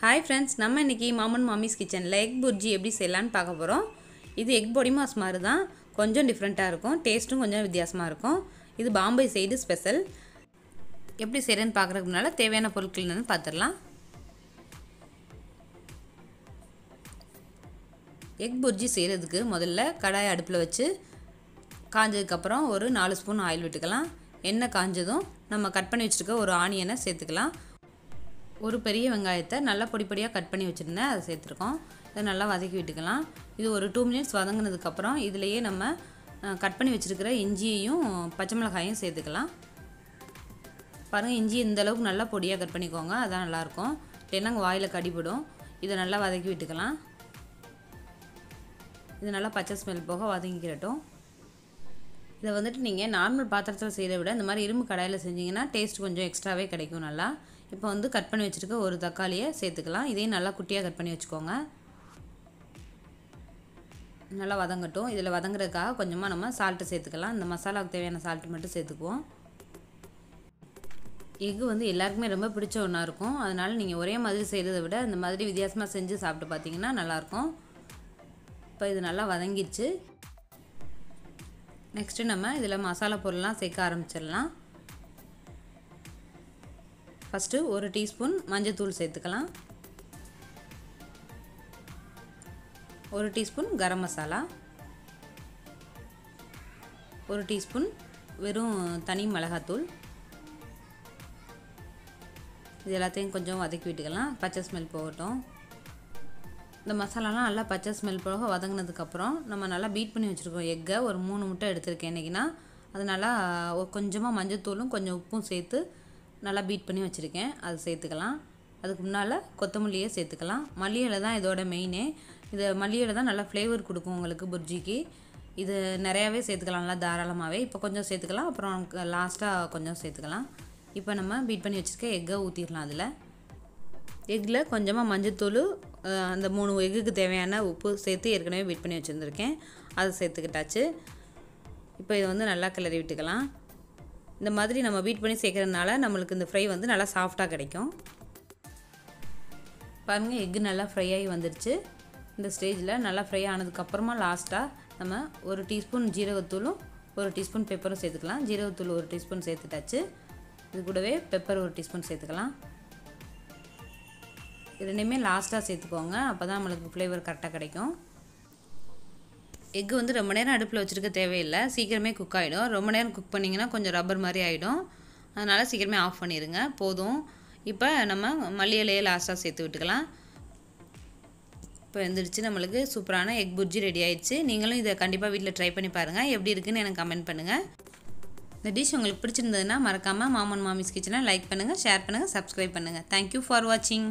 Hi friends நம்ம இன்றைக்கி மாமன் மாமிஸ் கிச்சனில் எக் புர்ஜி எப்படி செய்யலான்னு பார்க்க போகிறோம் இது எக் பொடி மாஸ் மாதிரி தான். கொஞ்சம் டிஃப்ரெண்ட்டாக இருக்கும். டேஸ்ட்டும் கொஞ்சம் வித்தியாசமாக இருக்கும். இது பாம்பே சைடு ஸ்பெஷல் எப்படி செய்கிறேன்னு பார்க்குறதுக்கு முன்னால் தேவையான பொருட்கள் என்னென்னு பார்த்துடலாம். எக் புர்ஜி செய்கிறதுக்கு முதல்ல கடாயை அடுப்பில் வச்சு காஞ்சதுக்கப்புறம் ஒரு நாலு ஸ்பூன் ஆயில் விட்டுக்கலாம். எண்ணெய் காஞ்சதும் நம்ம கட் பண்ணி வச்சுருக்க ஒரு ஆனியனை சேர்த்துக்கலாம். ஒரு பெரிய வெங்காயத்தை நல்லா பொடி பொடியாக கட் பண்ணி வச்சுருந்தேன். அதை சேர்த்துருக்கோம். இதை நல்லா வதக்கி விட்டுக்கலாம். இது ஒரு டூ மினிட்ஸ் வதங்கினதுக்கப்புறம் இதுலேயே நம்ம கட் பண்ணி வச்சுருக்கிற இஞ்சியையும் பச்சை மிளகாயும் சேர்த்துக்கலாம். பாருங்கள் இஞ்சி இந்த அளவுக்கு நல்லா பொடியாக கட் பண்ணிக்கோங்க. அதான் நல்லாயிருக்கும். இல்லைன்னா வாயில் கடிபடும். இதை நல்லா வதக்கி விட்டுக்கலாம். இது நல்லா பச்சை ஸ்மெல் போக வதங்கிக்கிறட்டும் இதை வந்துட்டு நீங்கள் நார்மல் பாத்திரத்தில் செய்கிறத விட இந்த மாதிரி இரும்பு கடாயில் செஞ்சிங்கன்னா டேஸ்ட் கொஞ்சம் எக்ஸ்ட்ராவே கிடைக்கும் நல்லா. இப்போ வந்து கட் பண்ணி வச்சுருக்க ஒரு தக்காளியை சேர்த்துக்கலாம். இதையும் நல்லா குட்டியாக கட் பண்ணி வச்சுக்கோங்க. நல்லா வதங்கட்டும். இதில் வதங்குறதுக்காக கொஞ்சமாக நம்ம சால்ட்டு சேர்த்துக்கலாம். இந்த மசாலாவுக்கு தேவையான சால்ட்டு மட்டும் சேர்த்துக்குவோம். எக்கு வந்து எல்லாருக்குமே ரொம்ப பிடிச்ச ஒன்றா இருக்கும். அதனால் நீங்கள் ஒரே மாதிரி செய்கிறத விட இந்த மாதிரி வித்தியாசமாக செஞ்சு சாப்பிட்டு பார்த்தீங்கன்னா நல்லாயிருக்கும் இப்போ இது நல்லா வதங்கிடுச்சு. நெக்ஸ்ட்டு நம்ம இதில் மசாலா பொருள்லாம் சேர்க்க ஆரம்பிச்சிடலாம். ஃபஸ்ட்டு ஒரு டீஸ்பூன் மஞ்சத்தூள் சேர்த்துக்கலாம். ஒரு டீஸ்பூன் கரம் மசாலா. ஒரு டீஸ்பூன் வெறும் தனி மிளகாத்தூள். இது எல்லாத்தையும் கொஞ்சம் வதக்கி விட்டுக்கலாம். பச்சை ஸ்மெல் போகட்டும். இந்த மசாலாலாம் நல்லா பச்சை ஸ்மெல் போக வதங்கினதுக்கப்புறம் நம்ம நல்லா பீட் பண்ணி வச்சுருக்கோம். எக்கை ஒரு மூணு முட்டை எடுத்திருக்கேன் இன்றைக்கினா அது நல்லா கொஞ்சமாக மஞ்சத்தூளும் கொஞ்சம் உப்பும் சேர்த்து நல்லா பீட் பண்ணி வச்சுருக்கேன். அது சேர்த்துக்கலாம். அதுக்கு முன்னால் கொத்தமல்லியை சேர்த்துக்கலாம். மல்லி இலை தான் இதோட மெயினே இது மல்லி இலை தான் நல்லா ஃப்ளேவர் கொடுக்கும் உங்களுக்கு புர்ஜிக்கு. இது நிறையாவே சேர்த்துக்கலாம் நல்லா தாராளமாகவே இப்போ கொஞ்சம் சேர்த்துக்கலாம். அப்புறம் லாஸ்ட்டாக கொஞ்சம் சேர்த்துக்கலாம். இப்போ நம்ம பீட் பண்ணி வச்சுருக்க எக்கை ஊற்றிடலாம் அதில். எக்கில் கொஞ்சமாக மஞ்சத்தூள் அந்த மூணு எக்குக்கு தேவையான உப்பு சேர்த்து ஏற்கனவே பீட் பண்ணி வச்சுருந்துருக்கேன். அதை சேர்த்துக்கிட்டாச்சு. இப்போ இதை வந்து நல்லா கிளறி விட்டுக்கலாம். இந்த மாதிரி நம்ம பீட் பண்ணி சேர்க்குறதுனால நம்மளுக்கு இந்த ஃப்ரை வந்து நல்லா சாஃப்டாக கிடைக்கும். பாருங்கள் எக்கு நல்லா ஃப்ரை ஆகி வந்துடுச்சு இந்த ஸ்டேஜில் நல்லா ஃப்ரை ஆனதுக்கப்புறமா லாஸ்ட்டாக நம்ம ஒரு டீஸ்பூன் ஜீரகத்தூளும் ஒரு டீஸ்பூன் பெப்பரும் சேர்த்துக்கலாம். ஜீரகத்தூள் ஒரு டீஸ்பூன் சேர்த்துட்டாச்சு. இது கூடவே பெப்பர் ஒரு டீஸ்பூன் சேர்த்துக்கலாம். ரெண்டுமே லாஸ்ட்டாக சேர்த்துக்கோங்க. அப்போ தான் நம்மளுக்கு ஃப்ளேவர் கரெக்டாக கிடைக்கும். எக்கு வந்து ரொம்ப நேரம் அடுப்பில் வச்சுருக்க தேவையில்லை. சீக்கிரமே குக் ஆகிடும் ரொம்ப நேரம் குக் பண்ணிங்கன்னா கொஞ்சம் ரப்பர் மாதிரி ஆகிடும் அதனால் சீக்கிரமே ஆஃப் பண்ணிடுங்க போதும். இப்போ நம்ம மல்லி இலையை லாஸ்ட்டாக சேர்த்து விட்டுக்கலாம். இப்போ வந்துடுச்சு நம்மளுக்கு சூப்பரான எக் புர்ஜி ரெடி ஆயிடுச்சு. நீங்களும் இதை கண்டிப்பாக வீட்டில் ட்ரை பண்ணி பாருங்கள் எப்படி இருக்குன்னு எனக்கு கமெண்ட் பண்ணுங்கள் இந்த டிஷ் உங்களுக்கு பிடிச்சிருந்ததுன்னா மறக்காமல் மாமன் மாமிஸ் கிச்சனை லைக் பண்ணுங்கள் ஷேர் பண்ணுங்கள் சப்ஸ்கிரைப் பண்ணுங்கள் தேங்க்யூ ஃபார் வாட்சிங்